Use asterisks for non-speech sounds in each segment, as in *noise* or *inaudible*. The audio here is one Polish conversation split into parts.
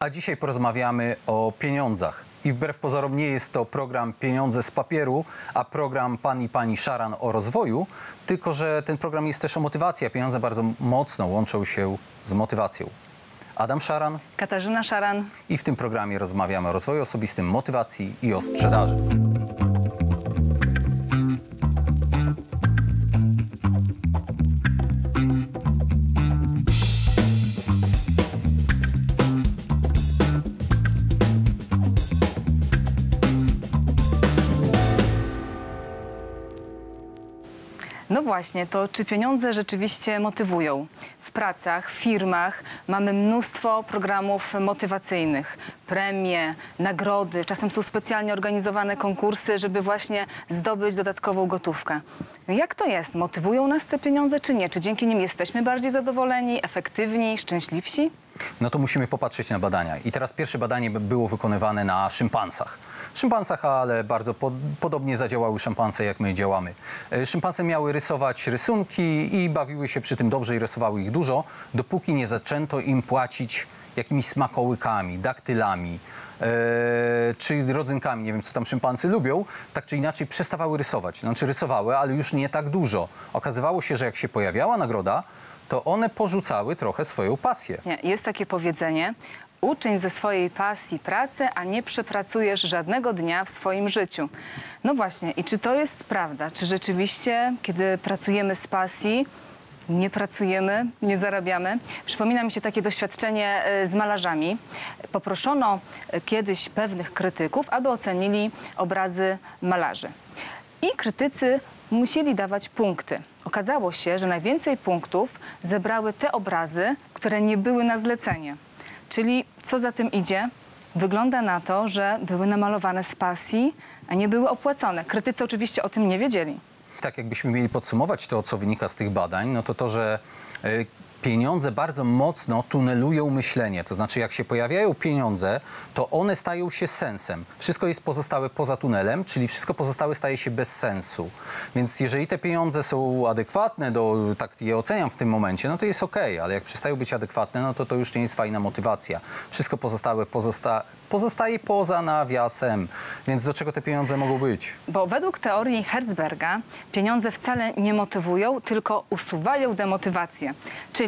A dzisiaj porozmawiamy o pieniądzach. I wbrew pozorom nie jest to program Pieniądze z papieru, a program Pan i Pani Szaran o rozwoju, tylko że ten program jest też o motywacji, a pieniądze bardzo mocno łączą się z motywacją. Adam Szaran Katarzyna Szaran. i w tym programie rozmawiamy o rozwoju osobistym, motywacji i o sprzedaży. Właśnie, to czy pieniądze rzeczywiście motywują? W pracach, w firmach mamy mnóstwo programów motywacyjnych, premie, nagrody, czasem są specjalnie organizowane konkursy, żeby właśnie zdobyć dodatkową gotówkę. Jak to jest? Motywują nas te pieniądze czy nie? Czy dzięki nim jesteśmy bardziej zadowoleni, efektywni, szczęśliwsi? No to musimy popatrzeć na badania. I teraz pierwsze badanie by- było wykonywane na szympansach. Szympansach, ale bardzo pod, podobnie zadziałały szympanse, jak my działamy. E, Szympanse miały rysować rysunki i bawiły się przy tym dobrze i rysowały ich dużo, dopóki nie zaczęto im płacić jakimiś smakołykami, daktylami, e, czy rodzynkami, nie wiem co tam szympansy lubią, tak czy inaczej przestawały rysować. Znaczy rysowały, ale już nie tak dużo. Okazywało się, że jak się pojawiała nagroda, to one porzucały trochę swoją pasję. Nie, jest takie powiedzenie, uczyń ze swojej pasji pracę, a nie przepracujesz żadnego dnia w swoim życiu. No właśnie, i czy to jest prawda? Czy rzeczywiście, kiedy pracujemy z pasji, nie pracujemy, nie zarabiamy? Przypomina mi się takie doświadczenie e, z malarzami. Poproszono e, kiedyś pewnych krytyków, aby ocenili obrazy malarzy. I krytycy musieli dawać punkty. Okazało się, że najwięcej punktów zebrały te obrazy, które nie były na zlecenie. Czyli co za tym idzie? Wygląda na to, że były namalowane z pasji, a nie były opłacone. Krytycy oczywiście o tym nie wiedzieli. Tak jakbyśmy mieli podsumować to, co wynika z tych badań, no to to, że e, pieniądze bardzo mocno tunelują myślenie. To znaczy, jak się pojawiają pieniądze, to one stają się sensem. Wszystko jest pozostałe poza tunelem, czyli wszystko pozostałe staje się bez sensu. Więc jeżeli te pieniądze są adekwatne, do, tak je oceniam w tym momencie, no to jest ok, ale jak przestają być adekwatne, no to to już nie jest fajna motywacja. Wszystko pozostałe pozosta pozostaje poza nawiasem. Więc do czego te pieniądze mogą być? Bo według teorii Herzberga pieniądze wcale nie motywują, tylko usuwają demotywację. Czyli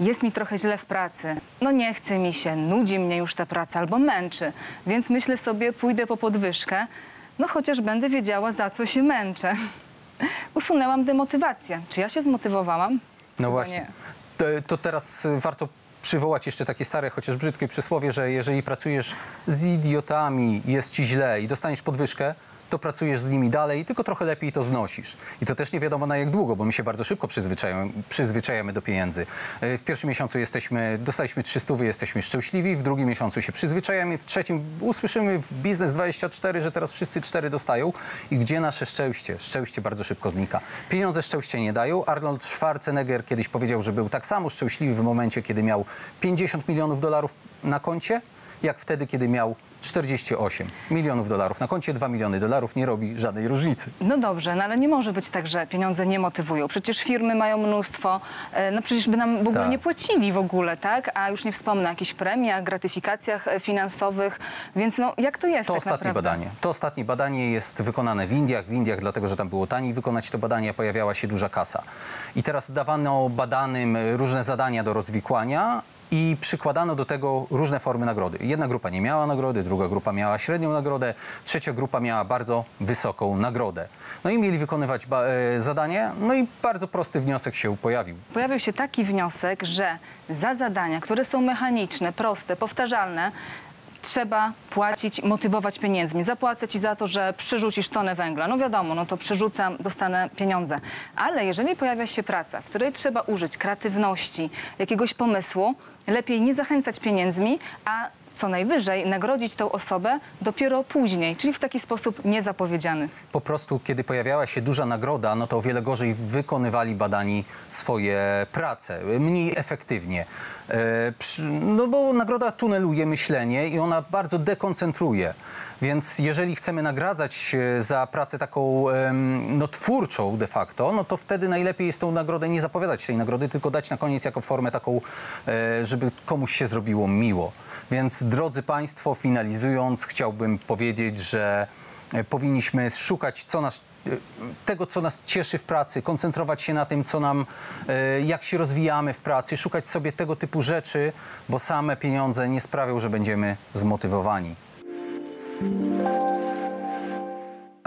jest mi trochę źle w pracy, no nie chce mi się, nudzi mnie już ta praca albo męczy, więc myślę sobie, pójdę po podwyżkę, no chociaż będę wiedziała, za co się męczę. *laughs* Usunęłam demotywację. Czy ja się zmotywowałam? No właśnie. nie. To, to teraz y, warto przywołać jeszcze takie stare, chociaż brzydkie przysłowie, że jeżeli pracujesz z idiotami, jest ci źle i dostaniesz podwyżkę, to pracujesz z nimi dalej, tylko trochę lepiej to znosisz. I to też nie wiadomo na jak długo, bo my się bardzo szybko przyzwyczajamy, przyzwyczajamy do pieniędzy. Y, W pierwszym miesiącu jesteśmy, dostaliśmy 300, jesteśmy szczęśliwi, w drugim miesiącu się przyzwyczajamy, w trzecim usłyszymy w Biznes 24, że teraz wszyscy cztery dostają. I gdzie nasze szczęście? Szczęście bardzo szybko znika. Pieniądze szczęście nie dają. Arnold Schwarzenegger kiedyś powiedział, że był tak samo szczęśliwy w momencie, kiedy miał 50 milionów dolarów na koncie, jak wtedy, kiedy miał 48 milionów dolarów. Na koncie 2 miliony dolarów nie robi żadnej różnicy. No dobrze, no ale nie może być tak, że pieniądze nie motywują. Przecież firmy mają mnóstwo, e, no przecież by nam w ogóle Tak. nie płacili w ogóle, tak? A już nie wspomnę o jakichś premiach, gratyfikacjach e, finansowych, więc no jak to jest To tak ostatnie naprawdę? badanie. To ostatnie badanie jest wykonane w Indiach. W Indiach, dlatego że tam było taniej wykonać to badanie, pojawiała się duża kasa. I teraz dawano badanym e, różne zadania do rozwikłania i przykładano do tego różne formy nagrody. Jedna grupa nie miała nagrody, druga grupa miała średnią nagrodę, trzecia grupa miała bardzo wysoką nagrodę. No i mieli wykonywać e, zadanie, no i bardzo prosty wniosek się pojawił. Pojawił się taki wniosek, że za zadania, które są mechaniczne, proste, powtarzalne, trzeba płacić, motywować pieniędzmi. Zapłacę ci za to, że przerzucisz tonę węgla. No wiadomo, no to przerzucam, dostanę pieniądze. Ale jeżeli pojawia się praca, której trzeba użyć kreatywności, jakiegoś pomysłu, lepiej nie zachęcać pieniędzmi, a co najwyżej nagrodzić tą osobę dopiero później, czyli w taki sposób niezapowiedziany. po prostu, kiedy pojawiała się duża nagroda, no to o wiele gorzej wykonywali badani swoje prace, mniej efektywnie. E, no bo nagroda tuneluje myślenie i ona bardzo dekoncentruje. Więc jeżeli chcemy nagradzać za pracę taką no, twórczą de facto, no to wtedy najlepiej jest tą nagrodę nie zapowiadać tej nagrody, tylko dać na koniec jako formę taką, e, żeby komuś się zrobiło miło. Więc drodzy Państwo, finalizując, chciałbym powiedzieć, że e, powinniśmy szukać co nas, e, tego, co nas cieszy w pracy, koncentrować się na tym, co nam, e, jak się rozwijamy w pracy, szukać sobie tego typu rzeczy, bo same pieniądze nie sprawią, że będziemy zmotywowani.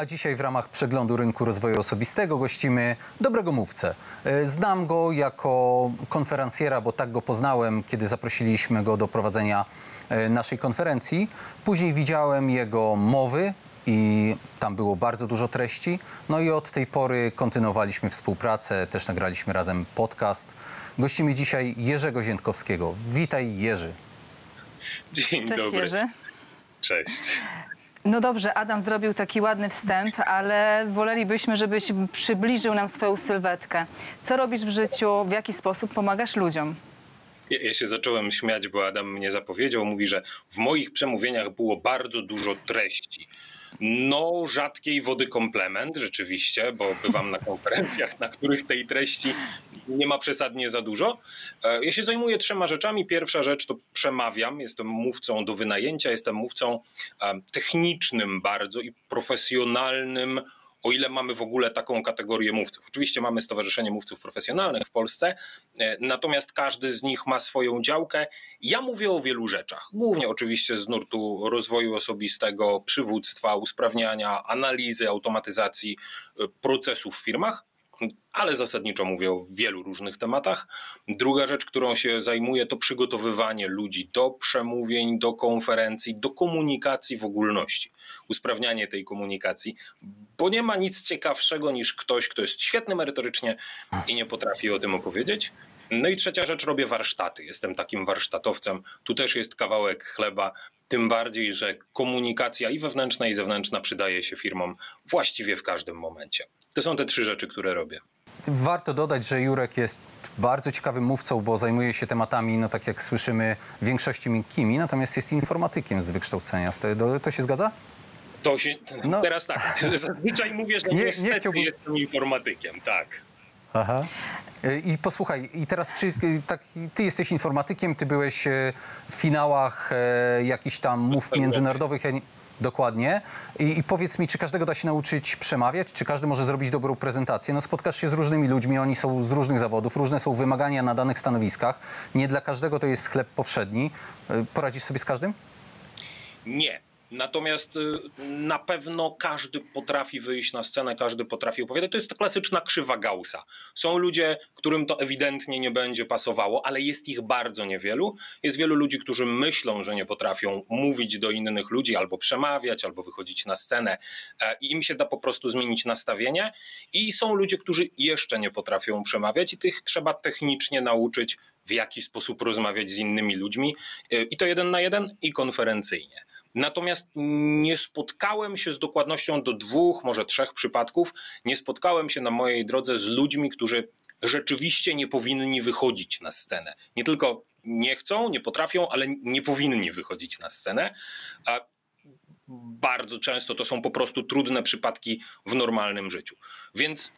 A dzisiaj w ramach przeglądu rynku rozwoju osobistego gościmy dobrego mówcę. E, Znam go jako konferencjera, bo tak go poznałem, kiedy zaprosiliśmy go do prowadzenia e, naszej konferencji. Później widziałem jego mowy i tam było bardzo dużo treści. No i od tej pory kontynuowaliśmy współpracę, też nagraliśmy razem podcast. Gościmy dzisiaj Jerzego Ziętkowskiego. Witaj Jerzy. Dzień Cześć dobry. Jerzy. Cześć. No dobrze, Adam zrobił taki ładny wstęp, ale wolelibyśmy, żebyś przybliżył nam swoją sylwetkę. Co robisz w życiu, w jaki sposób pomagasz ludziom? Ja, ja się zacząłem śmiać, bo Adam mnie zapowiedział. Mówi, że w moich przemówieniach było bardzo dużo treści. No, rzadkiej wody komplement, rzeczywiście, bo bywam na konferencjach, na których tej treści nie ma przesadnie za dużo. E, Ja się zajmuję trzema rzeczami. Pierwsza rzecz to przemawiam. Jestem mówcą do wynajęcia, jestem mówcą technicznym bardzo i profesjonalnym o ile mamy w ogóle taką kategorię mówców. Oczywiście mamy Stowarzyszenie Mówców Profesjonalnych w Polsce, e, natomiast każdy z nich ma swoją działkę. Ja mówię o wielu rzeczach, głównie oczywiście z nurtu rozwoju osobistego, przywództwa, usprawniania, analizy, automatyzacji e, procesów w firmach. Ale zasadniczo mówię o wielu różnych tematach. Druga rzecz, którą się zajmuję, to przygotowywanie ludzi do przemówień, do konferencji, do komunikacji w ogólności. Usprawnianie tej komunikacji, bo nie ma nic ciekawszego niż ktoś, kto jest świetny merytorycznie i nie potrafi o tym opowiedzieć. No i trzecia rzecz, robię warsztaty. Jestem takim warsztatowcem. Tu też jest kawałek chleba. Tym bardziej, że komunikacja i wewnętrzna, i zewnętrzna przydaje się firmom właściwie w każdym momencie. To są te trzy rzeczy, które robię. Warto dodać, że Jurek jest bardzo ciekawym mówcą, bo zajmuje się tematami, no tak jak słyszymy, w większości miękkimi, natomiast jest informatykiem z wykształcenia. To, się zgadza? To się. No. Teraz tak. *laughs* Zazwyczaj mówię, że Nie- nie niestety chciałbym- jestem informatykiem, tak. Aha. Y, I posłuchaj, i teraz czy y, tak, ty jesteś informatykiem, ty byłeś y, w finałach e, jakichś tam mów międzynarodowych, ja nie, dokładnie. I, I powiedz mi, czy każdego da się nauczyć przemawiać, czy każdy może zrobić dobrą prezentację? No spotkasz się z różnymi ludźmi, oni są z różnych zawodów, różne są wymagania na danych stanowiskach. Nie dla każdego to jest chleb powszedni. Poradzisz sobie z każdym? Nie. Natomiast y, na pewno każdy potrafi wyjść na scenę, każdy potrafi opowiadać. To jest ta klasyczna krzywa Gaussa. Są ludzie, którym to ewidentnie nie będzie pasowało, ale jest ich bardzo niewielu. Jest wielu ludzi, którzy myślą, że nie potrafią mówić do innych ludzi, albo przemawiać, albo wychodzić na scenę e, i im się da po prostu zmienić nastawienie. I są ludzie, którzy jeszcze nie potrafią przemawiać i tych trzeba technicznie nauczyć, w jaki sposób rozmawiać z innymi ludźmi. E, I to jeden na jeden, i konferencyjnie. Natomiast nie spotkałem się z dokładnością do dwóch, może trzech przypadków. Nie spotkałem się na mojej drodze z ludźmi, którzy rzeczywiście nie powinni wychodzić na scenę. Nie tylko nie chcą, nie potrafią, ale nie powinni wychodzić na scenę. A bardzo często to są po prostu trudne przypadki w normalnym życiu. Więc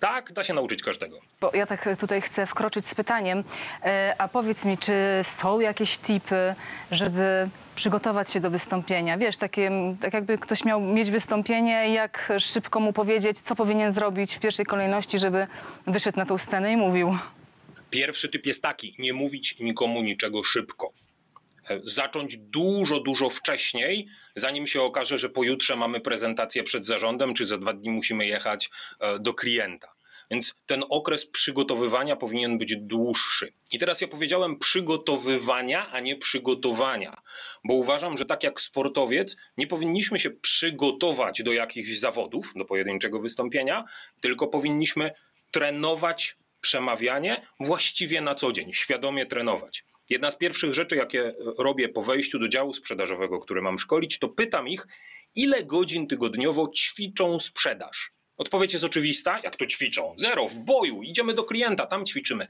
tak, da się nauczyć każdego. Bo ja tak tutaj chcę wkroczyć z pytaniem, e, a powiedz mi, czy są jakieś tipy, żeby przygotować się do wystąpienia? Wiesz, takie, tak jakby ktoś miał mieć wystąpienie, jak szybko mu powiedzieć, co powinien zrobić w pierwszej kolejności, żeby wyszedł na tą scenę i mówił. Pierwszy typ jest taki: nie mówić nikomu niczego szybko. E, Zacząć dużo, dużo wcześniej, zanim się okaże, że pojutrze mamy prezentację przed zarządem, czy za dwa dni musimy jechać e, do klienta. Więc ten okres przygotowywania powinien być dłuższy. I teraz ja powiedziałem przygotowywania, a nie przygotowania, bo uważam, że tak jak sportowiec, nie powinniśmy się przygotować do jakichś zawodów, do pojedynczego wystąpienia, tylko powinniśmy trenować przemawianie właściwie na co dzień, świadomie trenować. Jedna z pierwszych rzeczy, jakie robię po wejściu do działu sprzedażowego, który mam szkolić, to pytam ich, ile godzin tygodniowo ćwiczą sprzedaż. Odpowiedź jest oczywista, jak to ćwiczą? Zero, w boju, idziemy do klienta, tam ćwiczymy.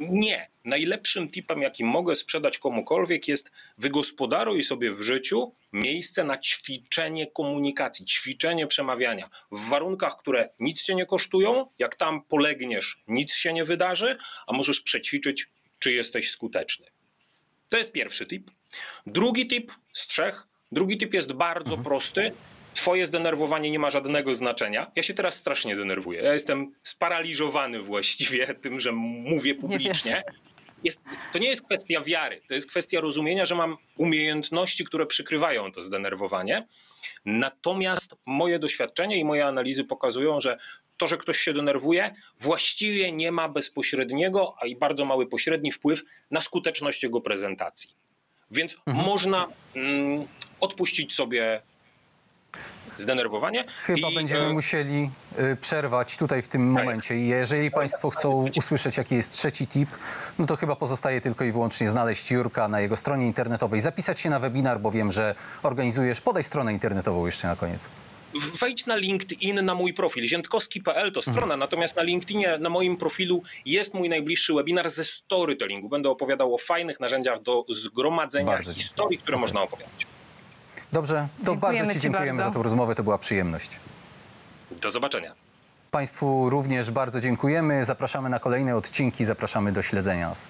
Nie. Najlepszym tipem, jaki mogę sprzedać komukolwiek, jest wygospodaruj sobie w życiu miejsce na ćwiczenie komunikacji, ćwiczenie przemawiania w warunkach, które nic cię nie kosztują. Jak tam polegniesz, nic się nie wydarzy, a możesz przećwiczyć, czy jesteś skuteczny. To jest pierwszy tip. Drugi tip z trzech. Drugi tip jest bardzo prosty. Twoje zdenerwowanie nie ma żadnego znaczenia. Ja się teraz strasznie denerwuję. Ja jestem sparaliżowany właściwie *laughs* tym, że mówię publicznie. Jest, to nie jest kwestia wiary, to jest kwestia rozumienia, że mam umiejętności, które przykrywają to zdenerwowanie. Natomiast moje doświadczenie i moje analizy pokazują, że to, że ktoś się denerwuje, właściwie nie ma bezpośredniego, a i bardzo mały pośredni wpływ na skuteczność jego prezentacji. Więc można mm, odpuścić sobie zdenerwowanie. Chyba i, będziemy e, musieli y, przerwać tutaj w tym Tak. momencie. I jeżeli Państwo chcą usłyszeć, jaki jest trzeci tip, no to chyba pozostaje tylko i wyłącznie znaleźć Jurka na jego stronie internetowej, zapisać się na webinar, bo wiem, że organizujesz. Podaj stronę internetową jeszcze na koniec. Wejdź na LinkedIn na mój profil. Ziętkowski.pl to strona, natomiast na LinkedInie, na moim profilu jest mój najbliższy webinar ze storytellingu. Będę opowiadał o fajnych narzędziach do zgromadzenia Bardzo historii, które można opowiadać. Dobrze, to Dziękujemy bardzo Ci ci dziękujemy bardzo. za tę rozmowę, to była przyjemność. Do zobaczenia. Państwu również bardzo dziękujemy. Zapraszamy na kolejne odcinki, zapraszamy do śledzenia nas.